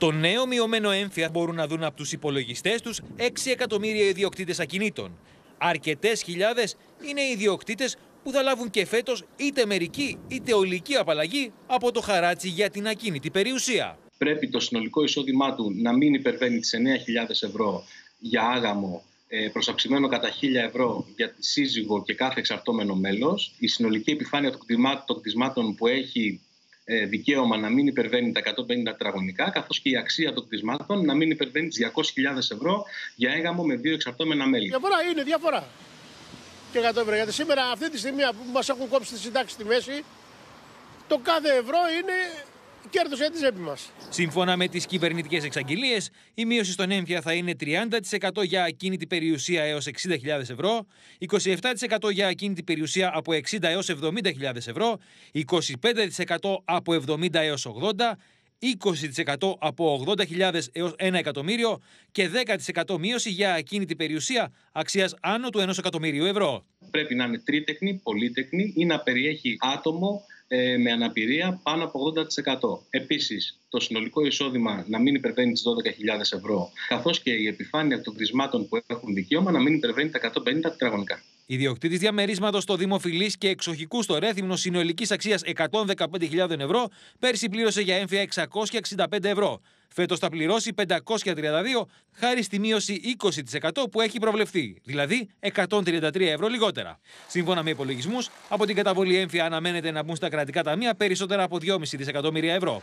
Το νέο μειωμένο έμφυα μπορούν να δουν από τους υπολογιστές τους 6 εκατομμύρια ιδιοκτήτες ακινήτων. Αρκετές χιλιάδες είναι οι ιδιοκτήτες που θα λάβουν και φέτος είτε μερική είτε ολική απαλλαγή από το χαράτσι για την ακίνητη περιουσία. Πρέπει το συνολικό εισόδημά του να μην υπερβαίνει τις 9.000 ευρώ για άγαμο ε, προσαψημένο κατά 1.000 ευρώ για τη σύζυγο και κάθε εξαρτώμενο μέλος. Η συνολική επιφάνεια των κτισμάτων που έχει ε, δικαίωμα να μην υπερβαίνει τα 150 τετραγωνικά, καθώς και η αξία των κτισμάτων να μην υπερβαίνει τις 200.000 ευρώ για έγαμο με δύο εξαρτώμενα μέλη. Διαφορά είναι, διαφορά. Και 100 ευρώ. Γιατί σήμερα αυτή τη στιγμή που μας έχουν κόψει τη συντάξη στη μέση, το κάθε ευρώ είναι κέρδο για τη τσέπη μας. Σύμφωνα με τις κυβερνητικές εξαγγελίες, η μείωση στον έμφυα θα είναι 30% για ακίνητη περιουσία έως 60.000 ευρώ, 27% για ακίνητη περιουσία από 60 έως 70.000 ευρώ, 25% από 70 έως 80, 20% από 80.000 έως 1 εκατομμύριο και 10% μείωση για ακίνητη περιουσία αξίας άνω του 1 εκατομμύριου ευρώ. Πρέπει να είναι τρίτεχνη, πολύτεχνη ή να περιέχει άτομο ε, με αναπηρία πάνω από 80%. Επίσης, το συνολικό εισόδημα να μην υπερβαίνει τις 12.000 ευρώ, καθώς και η επιφάνεια των κτισμάτων που έχουν δικαίωμα να μην υπερβαίνει τα 150 τετραγωνικά. Ιδιοκτήτης διαμερίσματος στο Δήμο Φιλής και εξοχικούς στο Ρέθυμνο συνολικής αξίας 115.000 ευρώ, πέρσι πλήρωσε για έμφυα 665 ευρώ. Φέτος θα πληρώσει 532 χάρη στη μείωση 20% που έχει προβλεφθεί, δηλαδή 133 ευρώ λιγότερα. Σύμφωνα με υπολογισμούς, από την καταβολή έμφυα αναμένεται να μπουν στα κρατικά ταμεία περισσότερα από 2,5 δισεκατομμύρια ευρώ.